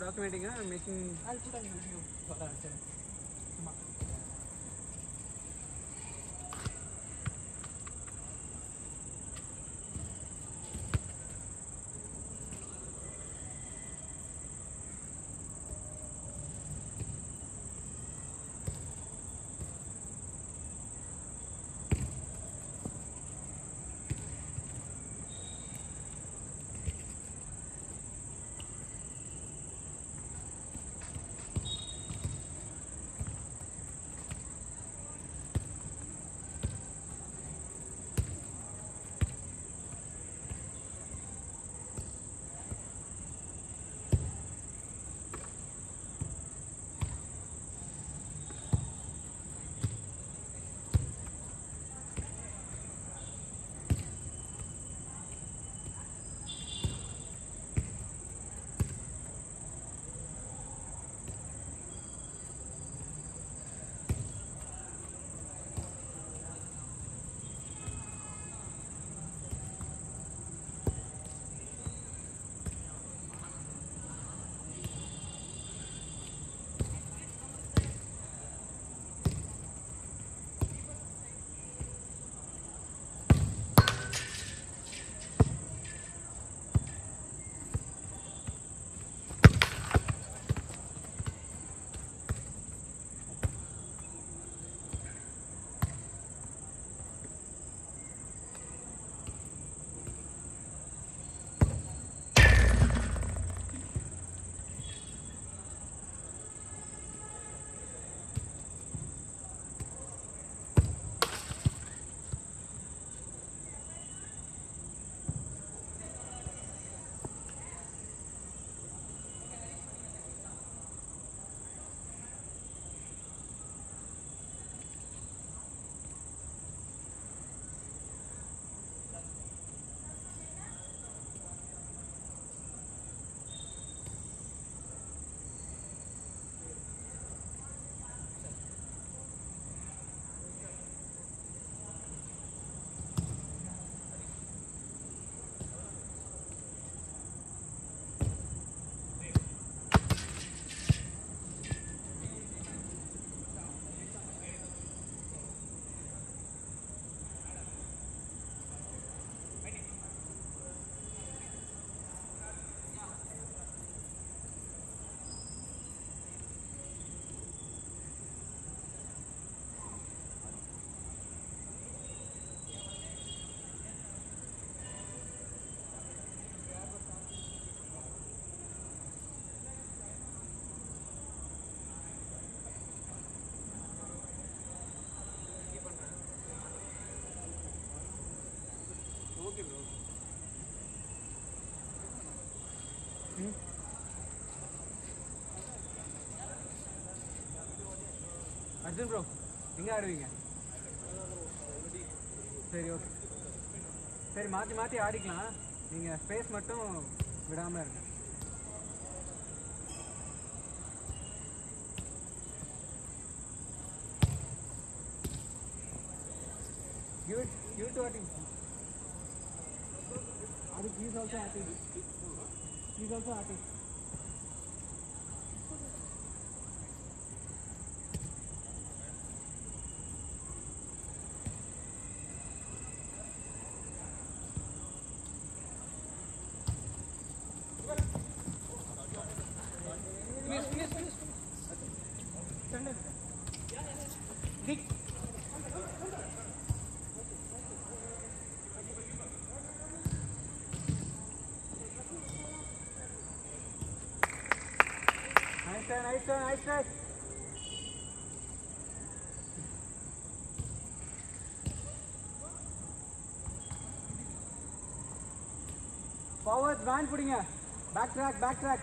Document making Arjun bro எங்கே ஆடுவீங்க? சரி okay சரி மாற்றி மாற்றி ஆடிக்கலாம். நீங்கள் ஸ்பேஸ் மட்டும் விடாமல் இருங்க. Give it, give to our team. Adik, is also. 안 돼. Turn, nice turn. Forward, van putting a Back track, back track.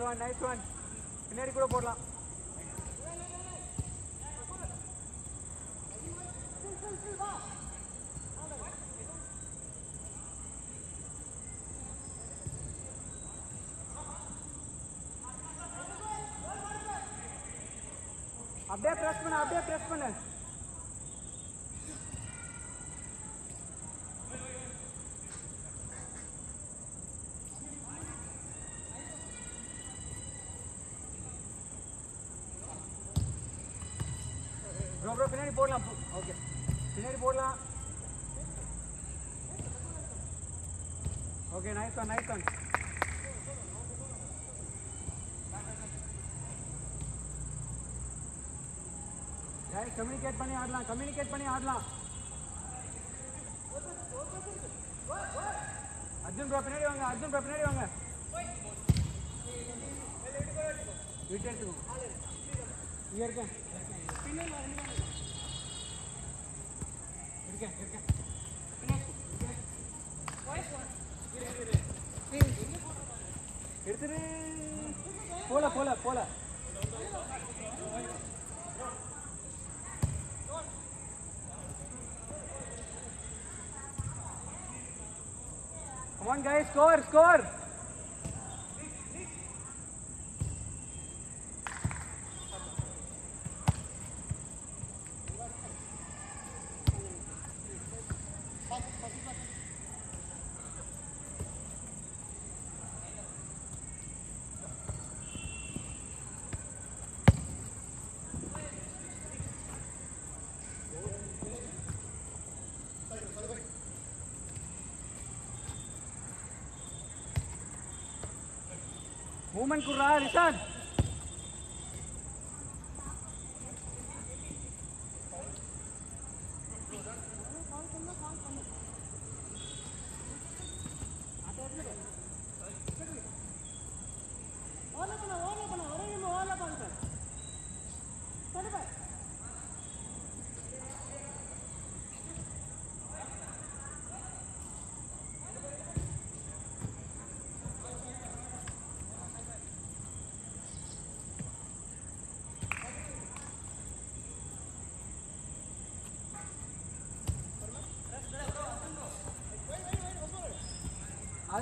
Nice one nice one பின்னாடி கூட போடலாம். அப்படியே பிரஸ் பண்ணு அப்படியே பிரஸ் பண்ணு. ப்ரோ பின்னாடி போடலாம் ஓகே. பின்னாடி போடலாம். Okay nice one nice one communicate பண்ணி ஆடலாம் கம்யூனிகேட் பண்ணி ஆடலாம். அர்ஜுன் ப்ரோ பின்னாடி வாங்க அர்ஜுன் ப்ரோ பின்னாடி வாங்க. விட்டு எடுத்துக்கோ. இங்கே இருக்கேன் போல போல போல Come on guys, score, score. teman kurang, Risan.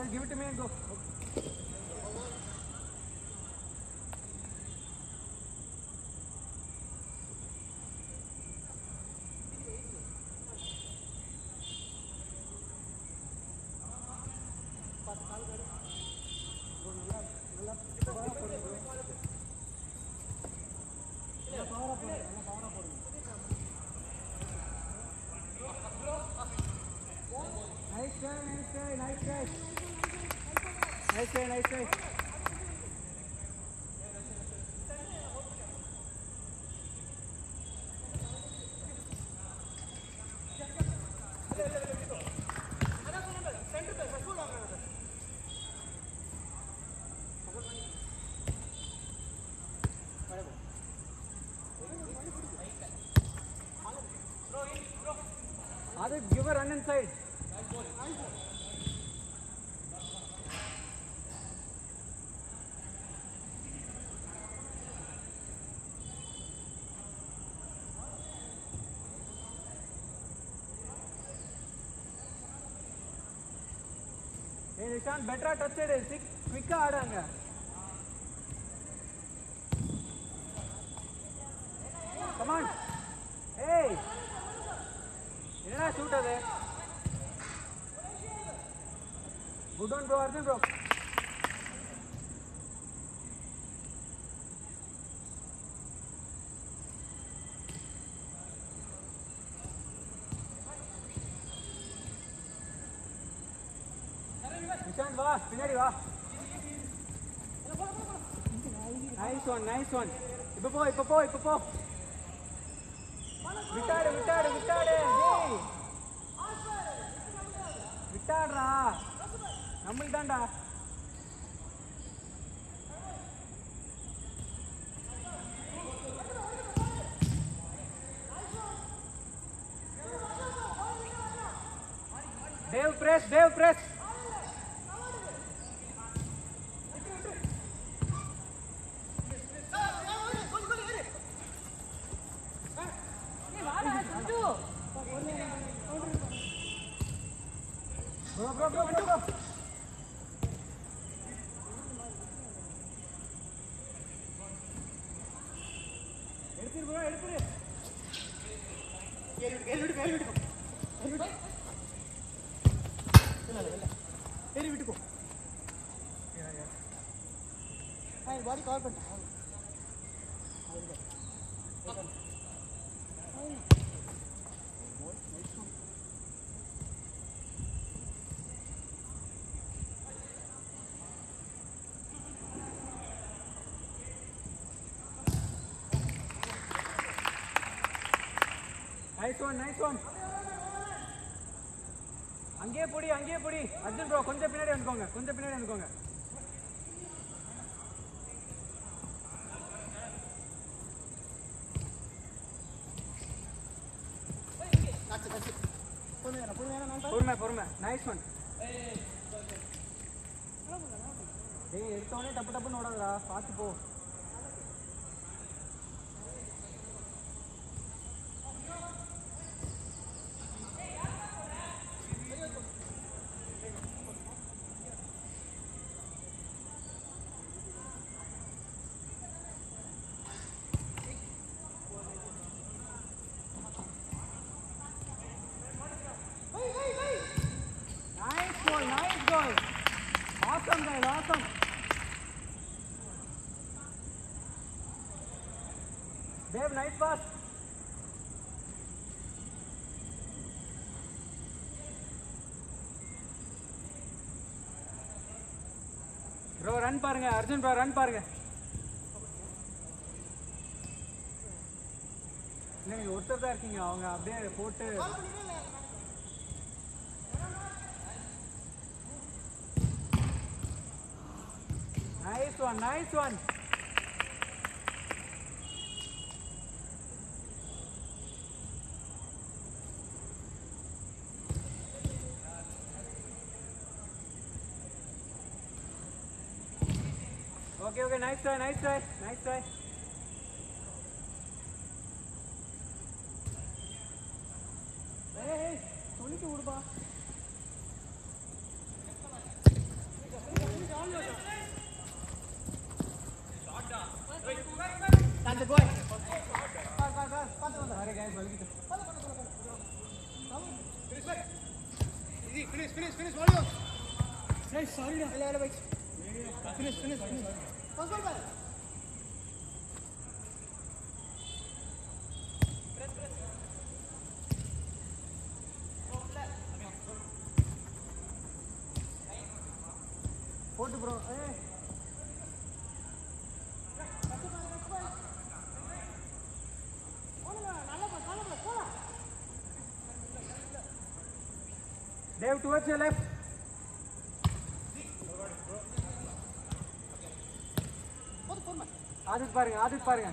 I'll give it to me and go. Nice try, nice try, nice try. Nice day, nice day. Adit, give a run inside. ஏய் நிஷாந்த் பெட்டரா டச் எடு sick குவிக்கா ஆடாங்க come on ஏய் என்னடா shoot அது good one bro Arjun bro Nishanth வா. Nice one nice one இப்போ போ இப்போ போ இப்போ போ. விட்டாடு விட்டாடு விட்டாடு. விட்டாடுறா. நம்மளுக்கு தான்டா பாடி கவர் பண்ணு நைஸ் ஒன் நைஸ் ஒன் அங்கேயே பொடி அங்கேயே பொடி. அர்ஜுன் ப்ரோ கொஞ்சம் பின்னாடி வந்துக்கோங்க கொஞ்சம் பின்னாடி வந்துக்கோங்க. பொறுமை பொறுமை. நைஸ் ஒன் டேய் எடுத்தோடனே டப்பு டப்புன்னு ஓடாதடா. பார்த்து போ Nice goal, nice goal. Awesome guys, awesome. Dave, nice pass. Bro run பாருங்க அர்ஜுன் ப்ரோ ரன் பாருங்க. இல்லை நீங்கள் ஒருத்தர் தான் இருக்கீங்க அவங்க அப்படியே போட்டு. Nice one nice one nice try, nice try, nice try. போட்டு ப்ரோ ஏய். Dave, towards your left. Aadith பாருங்க ஆதித் பாருங்க.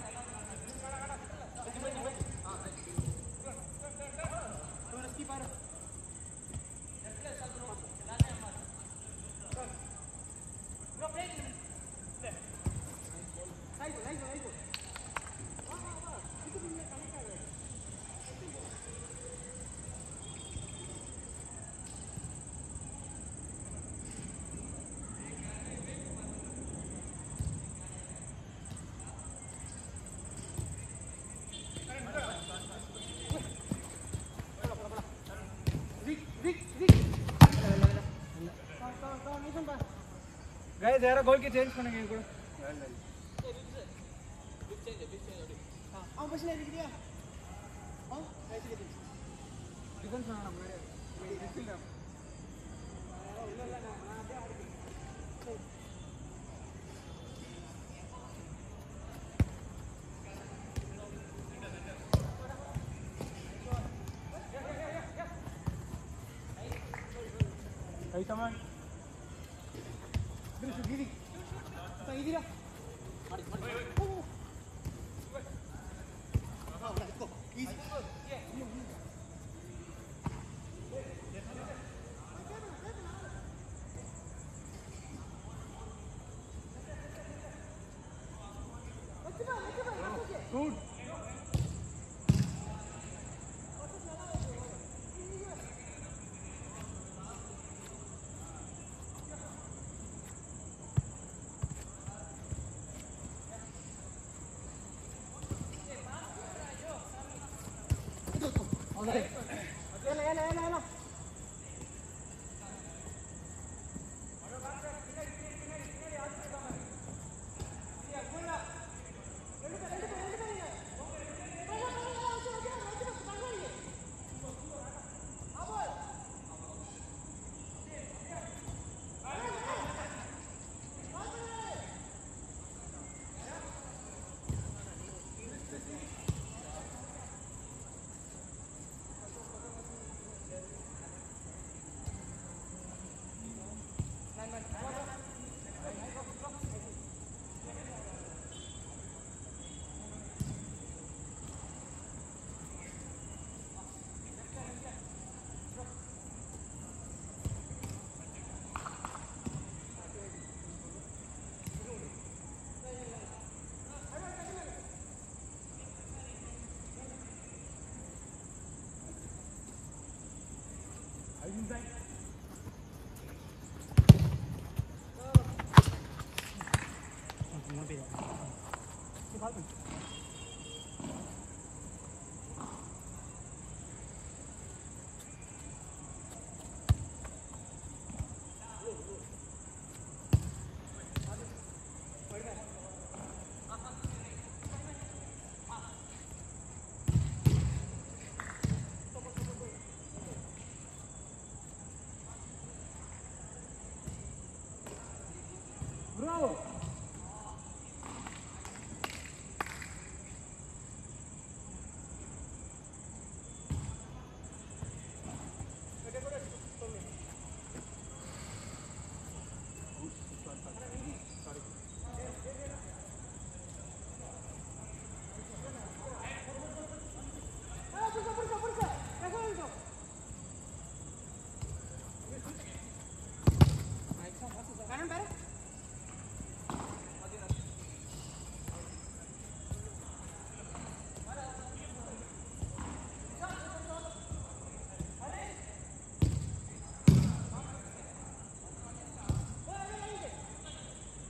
ಜಯರ ಗೋಲ್ಕಿ ಚೇಂಜ್ ಕೊನೆಗೆ ಕೂಡ ಹಾಂ ಬಸ್ ಇದೆಯಾ ಹಾಂ ಡಿಫೆನ್ಸ್ ಮಾಡೋಣ ಇಲ್ಲ ಇಲ್ಲ ನಾನು ಅದೇ ಆಡ್ತೀನಿ Hey, come on. food.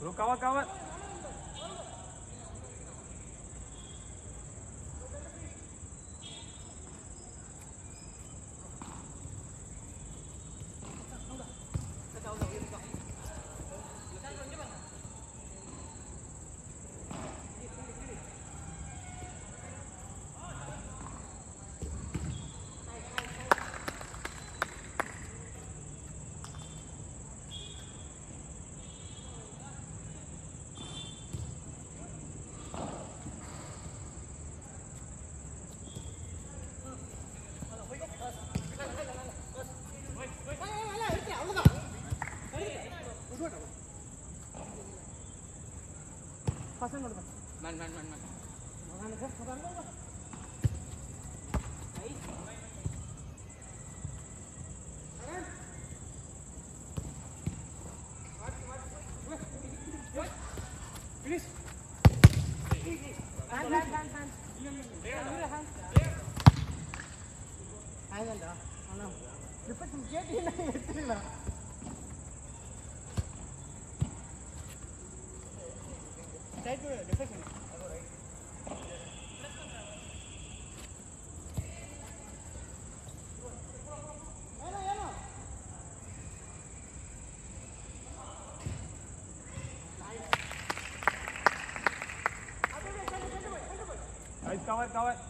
Yok kava kava. pasan, man, man, man, man. Mangan, kok, go it, go it.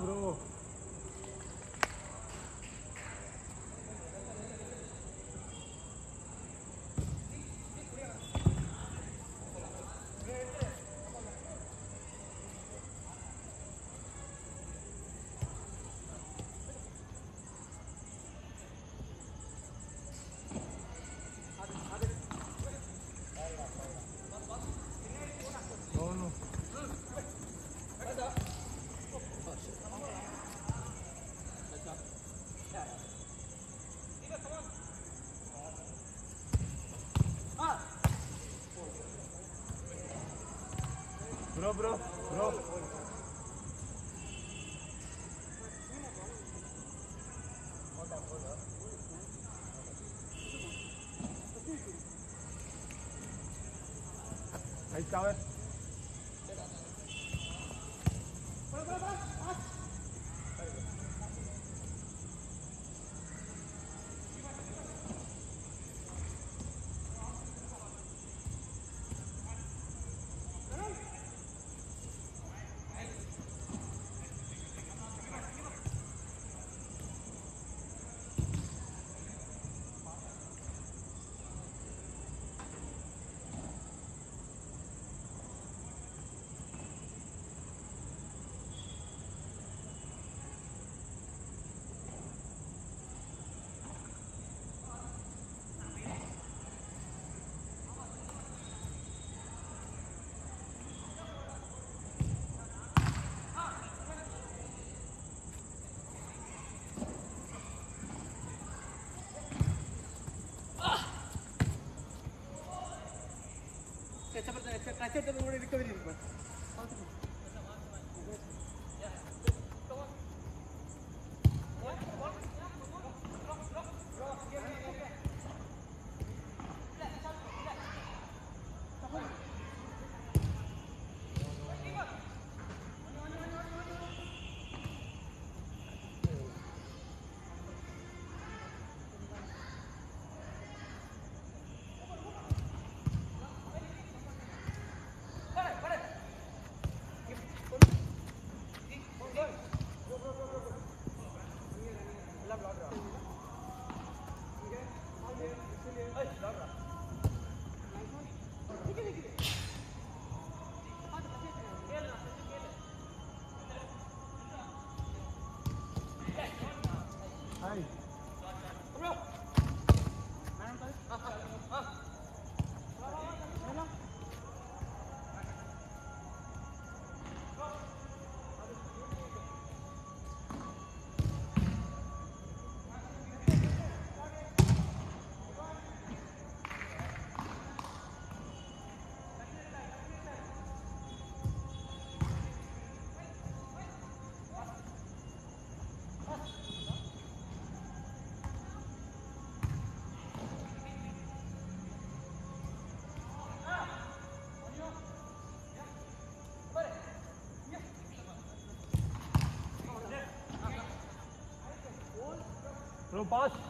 브로 Bro, bro, bro. Ahí está, a ver. கச்சட்டது கூட ரிகவரி இருக்கு रूपास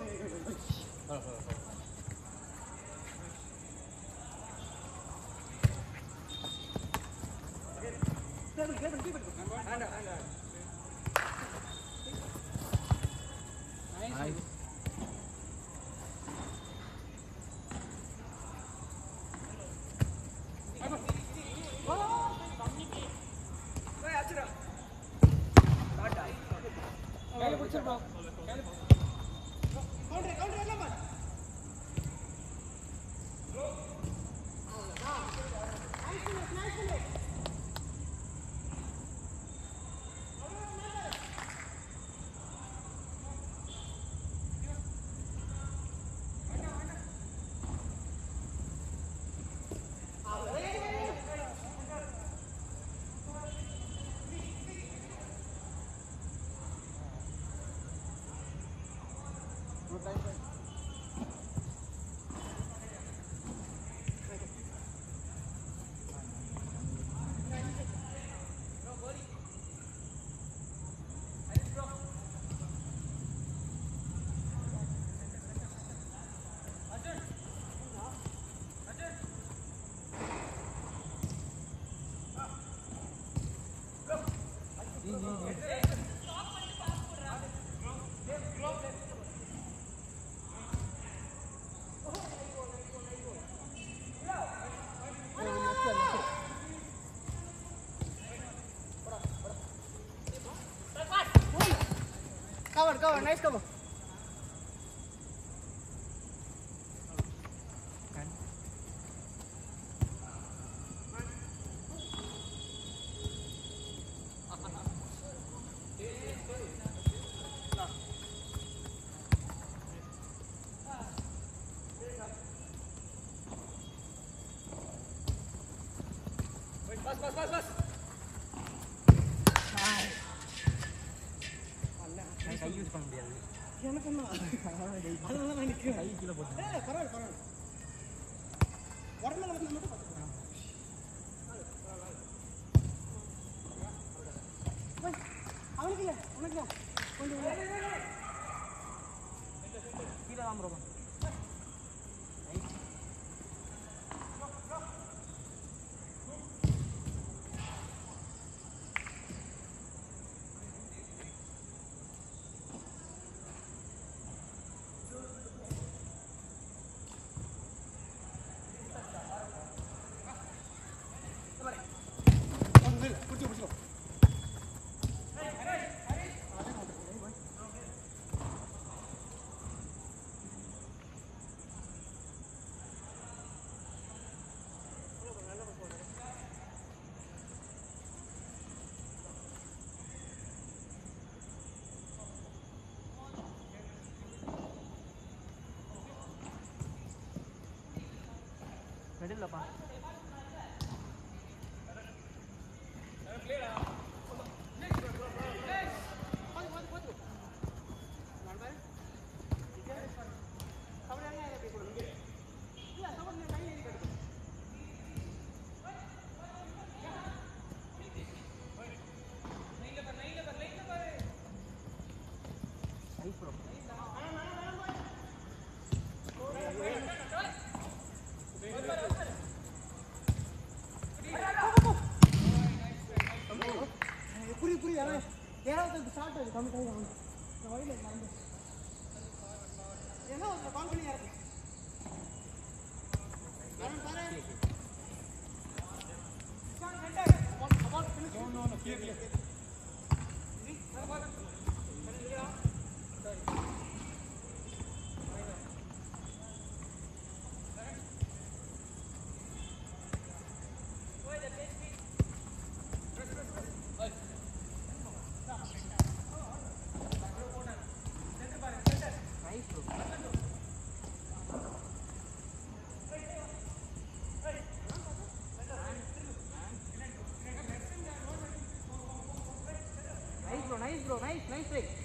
Give it, give it, give it. cover, nice cover. Pass, pass, pass, pass! கீழே போட்டு ஏய், பரவாயில்ல, பரவாயில்ல. உடம்புல வந்து மட்டும் பார்த்துக்கலாம். அவனுக்கு இல்லை உனக்கு கொஞ்சம் கீழே தான் மிடில்லப்பா ஸ்டார்ட் ஆகுது கம்மி கம்மி கம்மி இந்த வழியில் நடந்து ஏன்னா ஒருத்தர் கால் பண்ணி இறக்கு அருண் பாரு. Nice bro. Nice bro bro. Nice, nice break.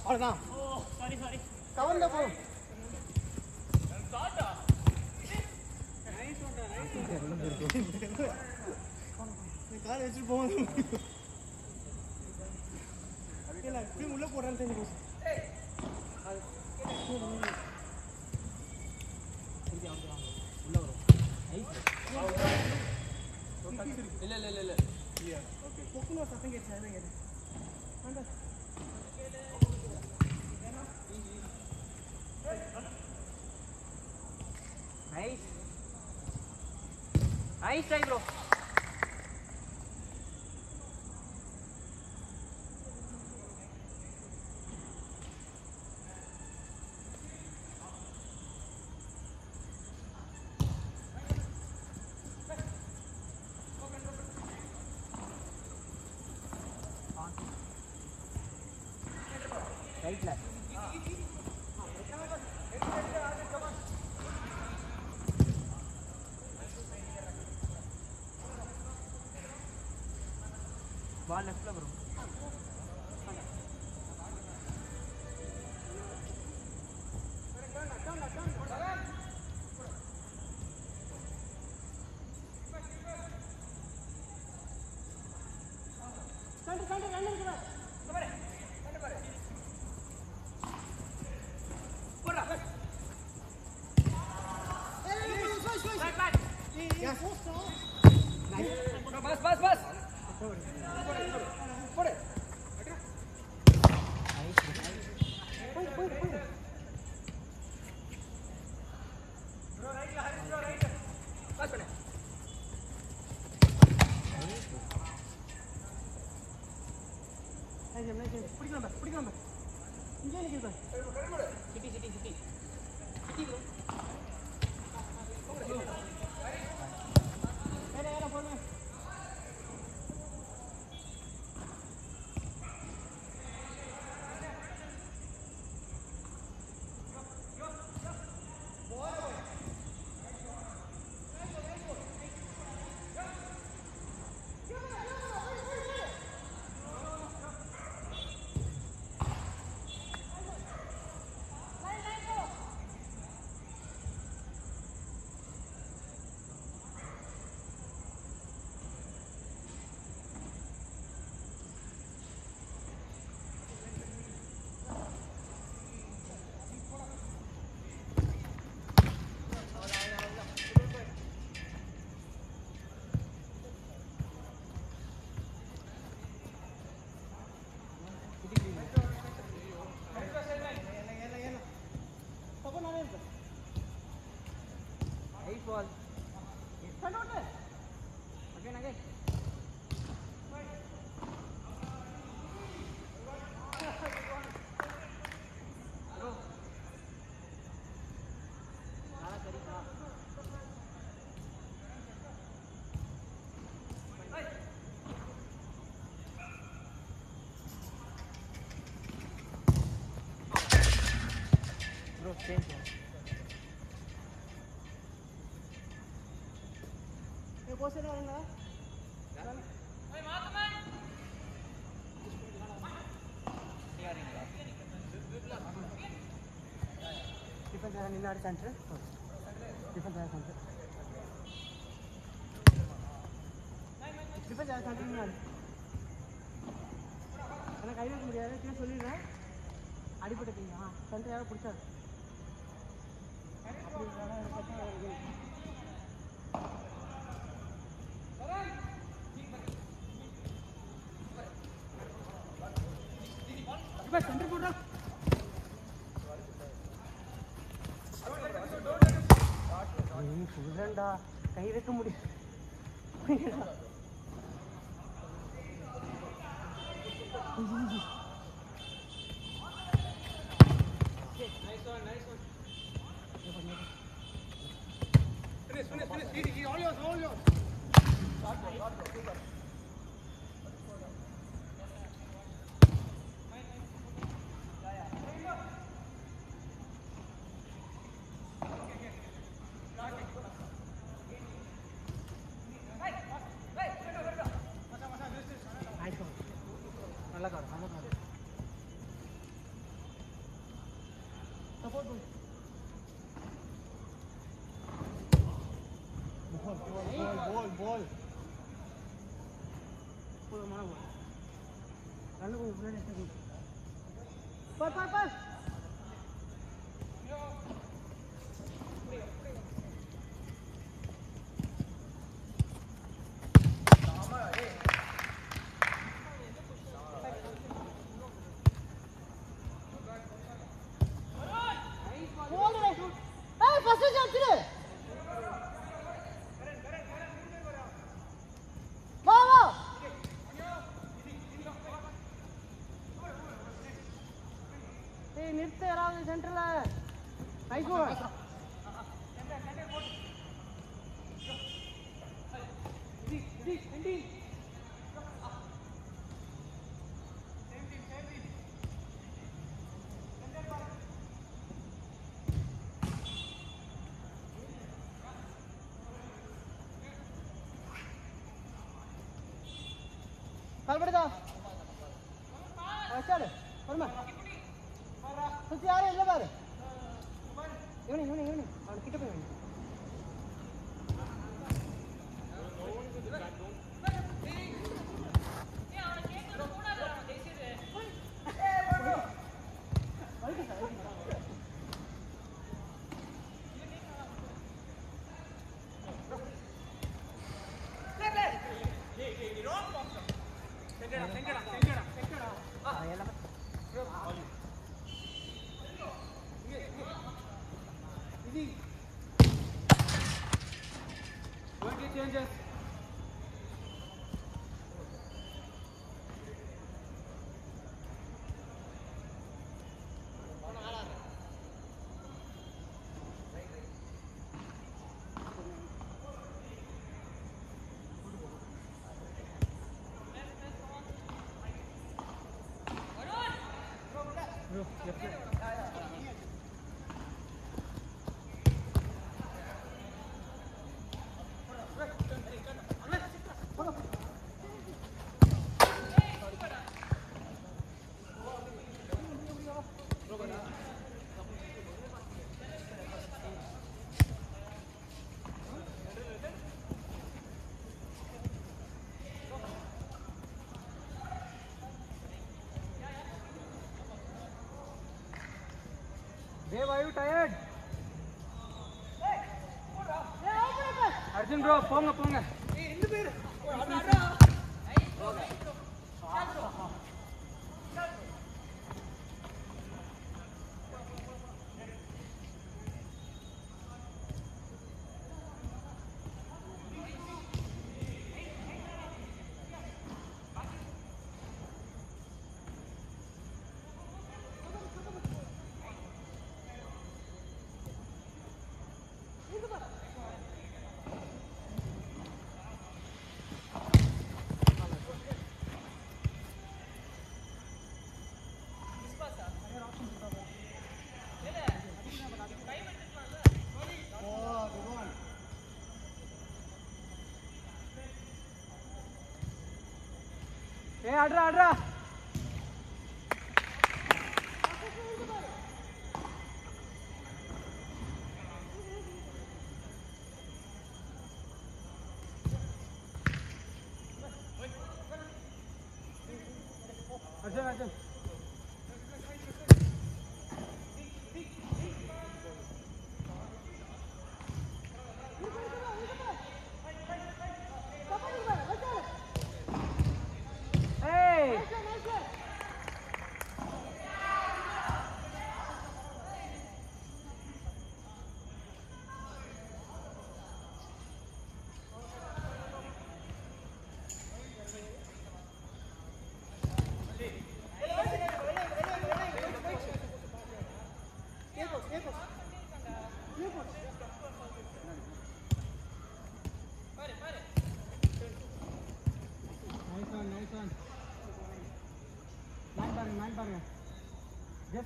அவ்வளோதான் கவர்ந்த போ. காலை வச்சுட்டு போவோம் போடுறான்னு தெரிஞ்சு போச்சு isso aí, bro. பால் லெஃப்ட்ல ப்ரோ பஸ் பஸ் பஸ் கோசரா இருங்க டிஃபன் யாரா நின்னாடி சென்டர் டிஃபன் தர சென்டர் டிஃபன் தர சென்டர் நின்னாடி ஆனால் கை வைக்க முடியாது. கீழே சொல்லிடுறேன். அடிபட்டுட்டீங்க ஆ சென்டர் யாரோ பிடிச்சாரு அப்படி मुड़ा कहीं देखो तो मुड़ी la cara, vamos a ver. Bol, bol, Puedo más, Dale como este Pas, pas, pas. நிறுத்து யாராவது சென்டர்ல ஐகோ Andrew, lift. அர்ஜுன் ப்ரோ போங்க போங்க. ఏ ఆడరా ఆడరా.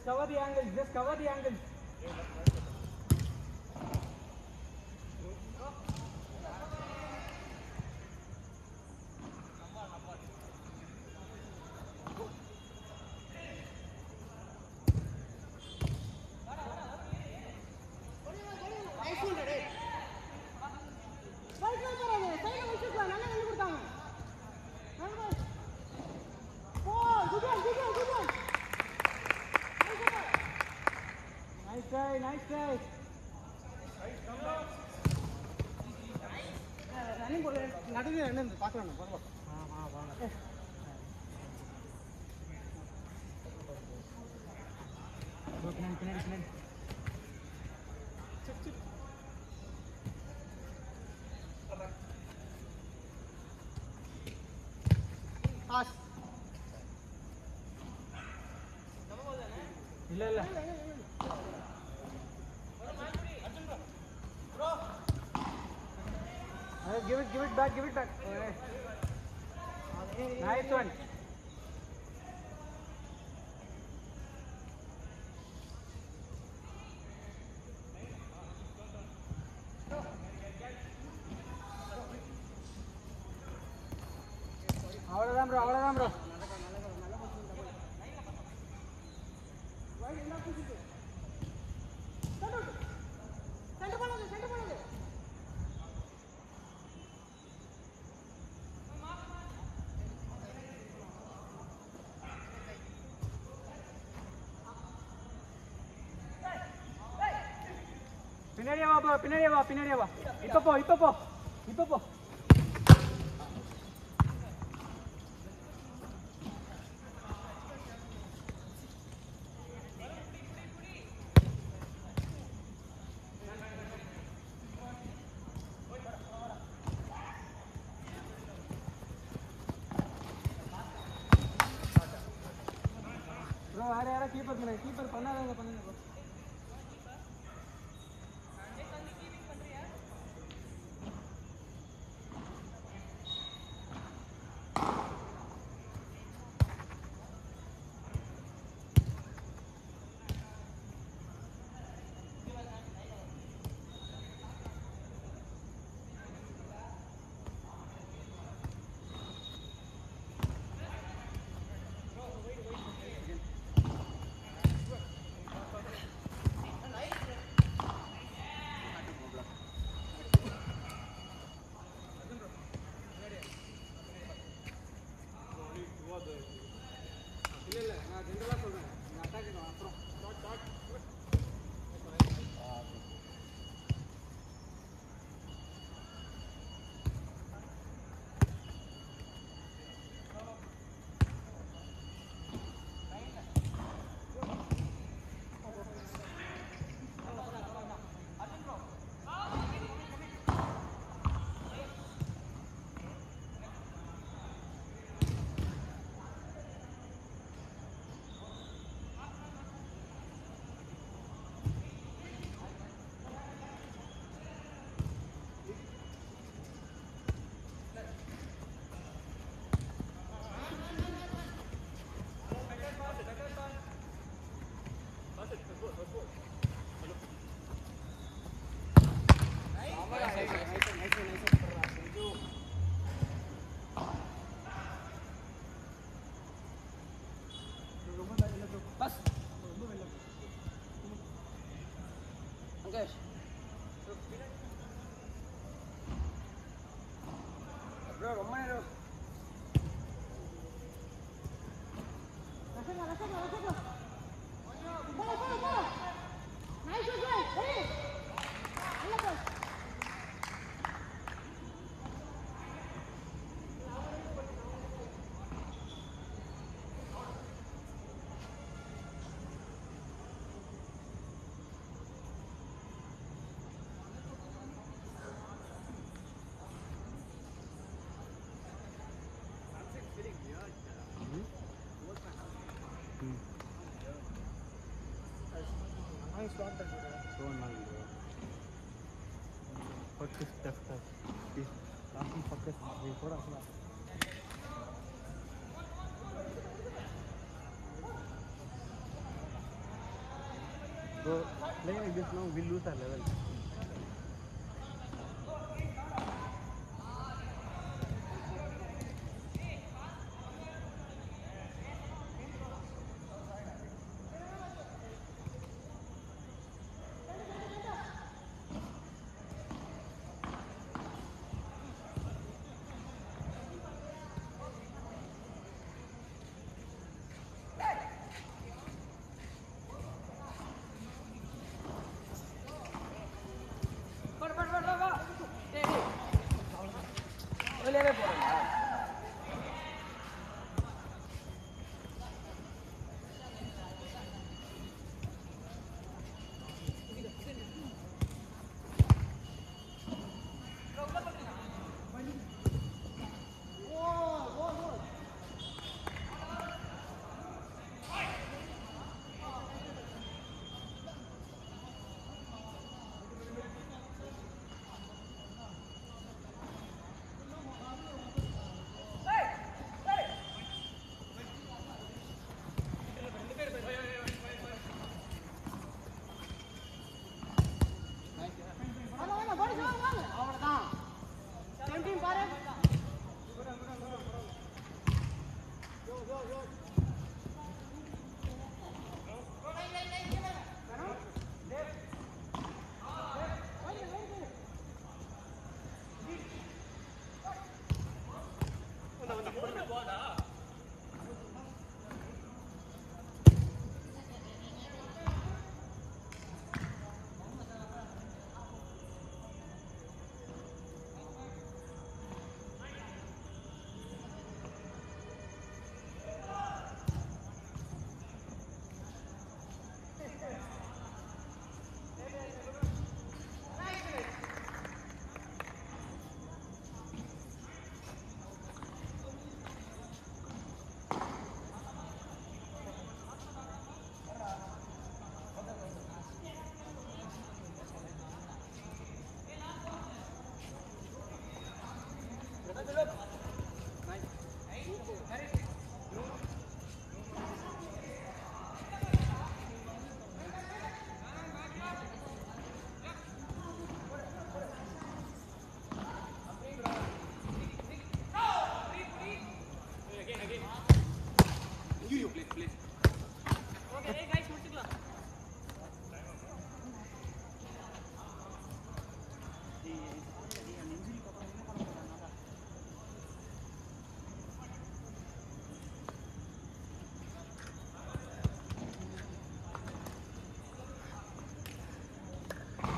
Just cover the angles, just cover the angles. Eh, நடுவில் என்ன பார்க்கலாம் பார்க்கலாம். Give it back, give it back. Nice one. பின்னாடியே வா bro, பின்னாடியே வா பின்னாடியே வா இப்ப போ இப்ப போ இப்ப போ फक्कस दफ्तर काफ़ी फक्कस ये थोड़ा थोड़ा So, like this now, we lose our level.